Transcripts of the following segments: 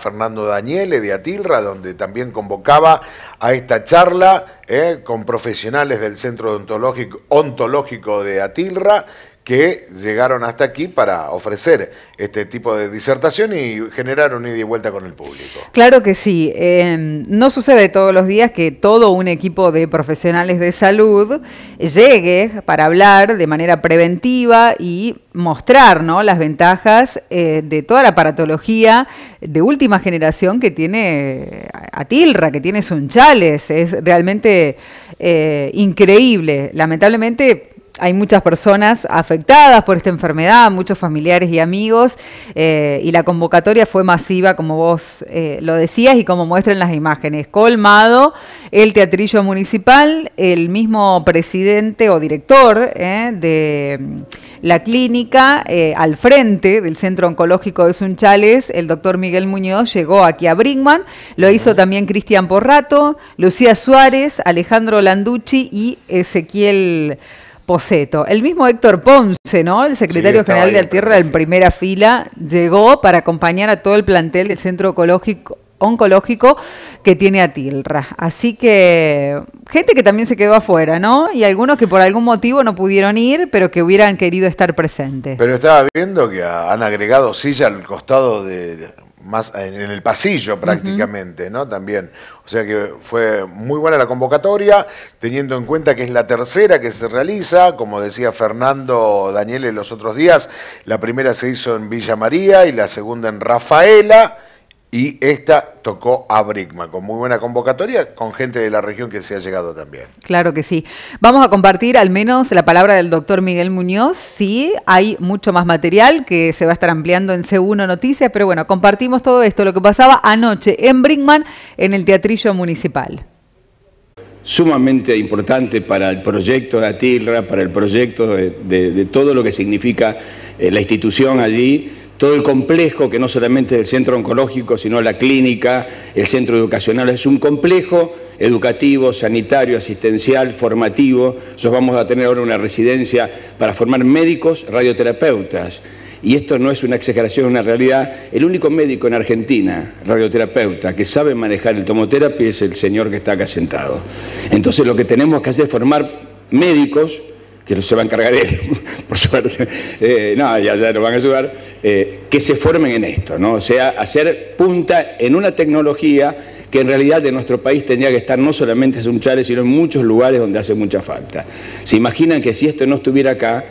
Fernando Daniele de Atilra, donde también convocaba a esta charla eh, con profesionales del Centro Ontológico de Atilra que llegaron hasta aquí para ofrecer este tipo de disertación y generar un ida y vuelta con el público. Claro que sí. Em, no sucede todos los días que todo un equipo de profesionales de salud llegue para hablar de manera preventiva y mostrar ¿no? las ventajas eh, de toda la paratología de última generación que tiene Atilra, que tiene Sunchales. Es realmente eh, increíble. Lamentablemente hay muchas personas afectadas por esta enfermedad, muchos familiares y amigos, eh, y la convocatoria fue masiva, como vos eh, lo decías y como muestran las imágenes. Colmado, el teatrillo municipal, el mismo presidente o director eh, de mm, la clínica al frente del Centro Oncológico de Sunchales, el doctor Miguel Muñoz, llegó aquí a Brinkman, lo hizo también Cristian Porrato, Lucía Suárez, Alejandro Landucci y Ezequiel Poseto. El mismo Héctor Ponce, ¿no? El secretario general de Altierra en primera fila, llegó para acompañar a todo el plantel del Centro Oncológico que tiene Atilra. Así que gente que también se quedó afuera, ¿no? Y algunos que por algún motivo no pudieron ir, pero que hubieran querido estar presentes. Pero estaba viendo que han agregado silla al costado de más en el pasillo prácticamente, ¿no? También. O sea que fue muy buena la convocatoria, teniendo en cuenta que es la tercera que se realiza, como decía Fernando Daniel los otros días, la primera se hizo en Villa María y la segunda en Rafaela. Y esta tocó a Brigma, con muy buena convocatoria, con gente de la región que se ha llegado también. Claro que sí. Vamos a compartir al menos la palabra del doctor Miguel Muñoz. Sí, hay mucho más material que se va a estar ampliando en C1 Noticias, pero bueno, compartimos todo esto, lo que pasaba anoche en Brinkman, en el Teatrillo Municipal. Sumamente importante para el proyecto de Atilra, para el proyecto de, todo lo que significa eh, la institución allí todo el complejo, que no solamente es el centro oncológico, sino la clínica, el centro educacional, es un complejo educativo, sanitario, asistencial, formativo. Nosotros vamos a tener ahora una residencia para formar médicos radioterapeutas. Y esto no es una exageración, es una realidad. El único médico en Argentina, radioterapeuta, que sabe manejar el tomoterapia es el señor que está acá sentado. Entonces lo que tenemos que hacer es formar médicos que se va a encargar él, por suerte, eh, no, ya, ya van a ayudar, eh, que se formen en esto, ¿no? O sea, hacer punta en una tecnología que en realidad de nuestro país tendría que estar no solamente en Sunchales, sino en muchos lugares donde hace mucha falta. Se imaginan que si esto no estuviera acá,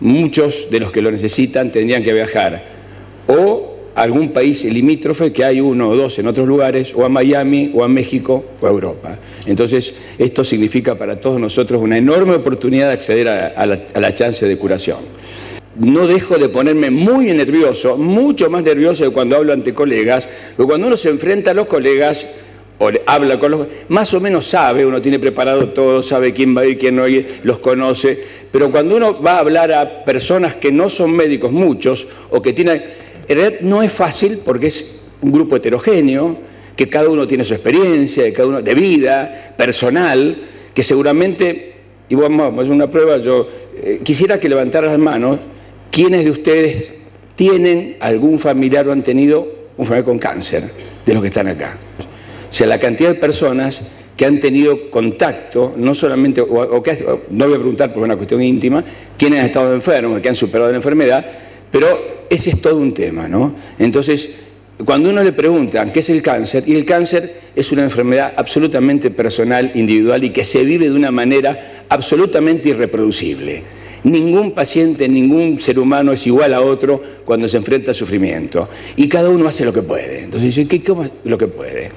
muchos de los que lo necesitan tendrían que viajar o algún país limítrofe, que hay uno o dos en otros lugares, o a Miami, o a México, o a Europa. Entonces, esto significa para todos nosotros una enorme oportunidad de acceder a, la, chance de curación. No dejo de ponerme muy nervioso, mucho más nervioso de cuando hablo ante colegas, porque cuando uno se enfrenta a los colegas, o habla con los más o menos sabe, uno tiene preparado todo, sabe quién va a ir, quién no ir, los conoce, pero cuando uno va a hablar a personas que no son médicos muchos o que tienen en realidad no es fácil porque es un grupo heterogéneo, que cada uno tiene su experiencia, cada uno de vida, personal, que seguramente, y vamos a hacer una prueba, yo eh, quisiera que levantaran las manos, ¿quiénes de ustedes tienen algún familiar o han tenido un familiar con cáncer de los que están acá? O sea, la cantidad de personas que han tenido contacto, no solamente, o, que, no voy a preguntar por una cuestión íntima, quiénes han estado enfermos, que han superado la enfermedad, pero ese es todo un tema, ¿no? Entonces, cuando uno le pregunta qué es el cáncer, y el cáncer es una enfermedad absolutamente personal, individual y que se vive de una manera absolutamente irreproducible. Ningún paciente, ningún ser humano es igual a otro cuando se enfrenta a sufrimiento. Y cada uno hace lo que puede. Entonces, ¿qué, es lo que puede?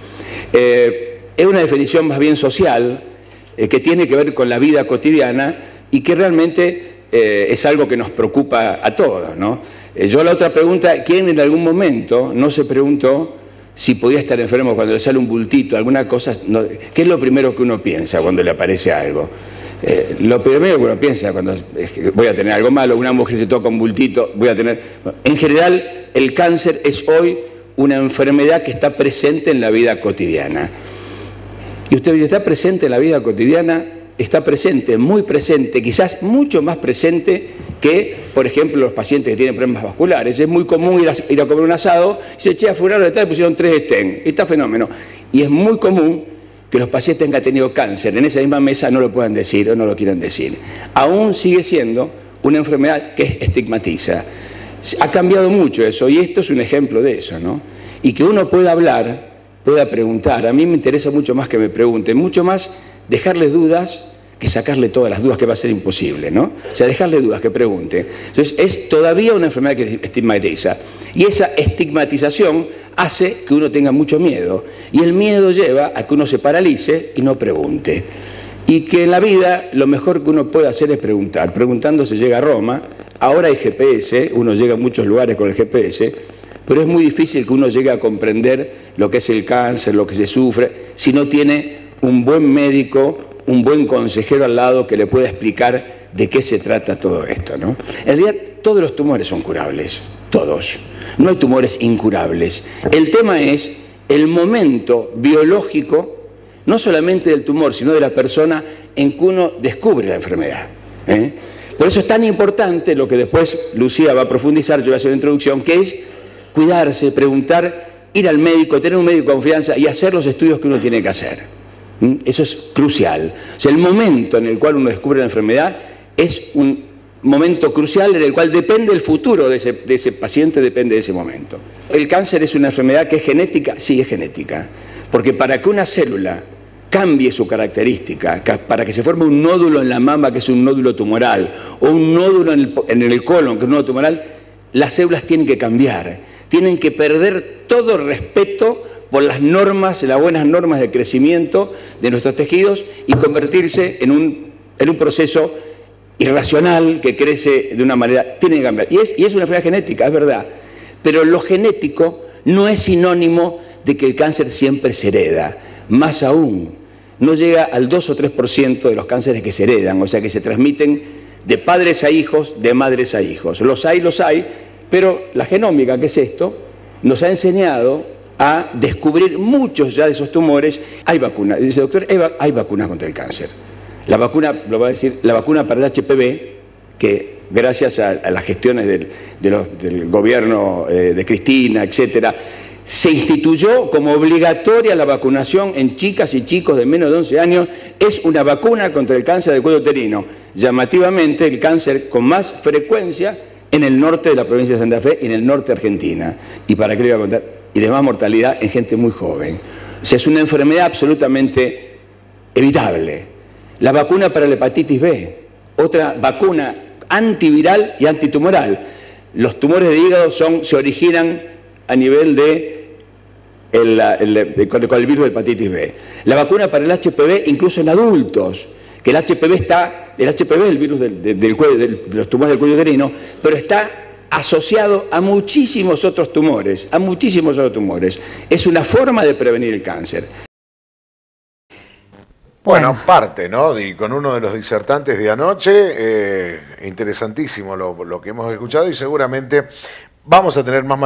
Eh, es una definición más bien social eh, que tiene que ver con la vida cotidiana y que realmente eh, es algo que nos preocupa a todos. ¿no? Eh, yo la otra pregunta, ¿quién en algún momento no se preguntó si podía estar enfermo cuando le sale un bultito, alguna cosa? ¿Qué es lo primero que uno piensa cuando le aparece algo? Eh, lo primero que uno piensa cuando voy a tener algo malo, una mujer se toca un bultito, voy a tener... En general, el cáncer es hoy una enfermedad que está presente en la vida cotidiana. Y usted dice, ¿está presente en la vida cotidiana? Está presente, muy presente, quizás mucho más presente que por ejemplo, los pacientes que tienen problemas vasculares. Es muy común ir a, ir a comer un asado y se che, a fulano de tal le pusieron tres estén. Está fenómeno. Y es muy común que los pacientes que han tenido cáncer en esa misma mesa no lo puedan decir o no lo quieran decir. Aún sigue siendo una enfermedad que estigmatiza. Ha cambiado mucho eso y esto es un ejemplo de eso, ¿no? Y que uno pueda hablar, pueda preguntar. A mí me interesa mucho más que me pregunten, mucho más dejarles dudas que sacarle todas las dudas que va a ser imposible, ¿no? O sea, dejarle dudas, que pregunte. Entonces, es todavía una enfermedad que estigmatiza. Y esa estigmatización hace que uno tenga mucho miedo. Y el miedo lleva a que uno se paralice y no pregunte. Y que en la vida lo mejor que uno puede hacer es preguntar. Preguntando se llega a Roma. Ahora hay GPS, uno llega a muchos lugares con el GPS, pero es muy difícil que uno llegue a comprender lo que es el cáncer, lo que se sufre, si no tiene un buen médico un buen consejero al lado que le pueda explicar de qué se trata todo esto. ¿no? En realidad todos los tumores son curables, todos. No hay tumores incurables. El tema es el momento biológico, no solamente del tumor, sino de la persona en que uno descubre la enfermedad. ¿eh? Por eso es tan importante lo que después Lucía va a profundizar, yo voy a hacer la introducción, que es cuidarse, preguntar, ir al médico, tener un médico de confianza y hacer los estudios que uno tiene que hacer. Eso es crucial. O sea, el momento en el cual uno descubre la enfermedad es un momento crucial en el cual depende el futuro de ese, paciente, depende de ese momento. ¿El cáncer es una enfermedad que es genética? Sí, es genética. Porque para que una célula cambie su característica, para que se forme un nódulo en la mama, que es un nódulo tumoral, o un nódulo en el, en el colon, que es un nódulo tumoral, las células tienen que cambiar, tienen que perder todo respeto por las normas, las buenas normas de crecimiento de nuestros tejidos y convertirse en un, en un proceso irracional que crece de una manera, tiene que cambiar. Y es, y es una enfermedad genética, es verdad. Pero lo genético no es sinónimo de que el cáncer siempre se hereda. Más aún, no llega al 2 o 3% de los cánceres que se heredan, o sea que se transmiten de padres a hijos, de madres a hijos. Los hay, los hay, pero la genómica, que es esto, nos ha enseñado a descubrir muchos ya de esos tumores. Hay vacunas, dice doctor, hay vacunas contra el cáncer. La vacuna, lo va a decir, la vacuna para el HPV, que gracias a, las gestiones del, gobierno eh, de Cristina, etcétera, se instituyó como obligatoria la vacunación en chicas y chicos de menos de 11 años, es una vacuna contra el cáncer del cuello uterino. Llamativamente, el cáncer con más frecuencia en el norte de la provincia de Santa Fe y en el norte de Argentina. ¿Y para qué le voy a contar? Y de más mortalidad en gente muy joven. O sea, es una enfermedad absolutamente evitable. La vacuna para la hepatitis B, otra vacuna antiviral y antitumoral. Los tumores de hígado son, se originan a nivel de el, con, el virus de hepatitis B. La vacuna para el HPV incluso en adultos, que el HPV está, el HPV es el virus del, de los tumores del cuello uterino, pero está asociado a muchísimos otros tumores, a muchísimos otros tumores. Es una forma de prevenir el cáncer. Bueno, parte, ¿no? Y con uno de los disertantes de anoche, eh, interesantísimo lo, lo, que hemos escuchado y seguramente vamos a tener más material.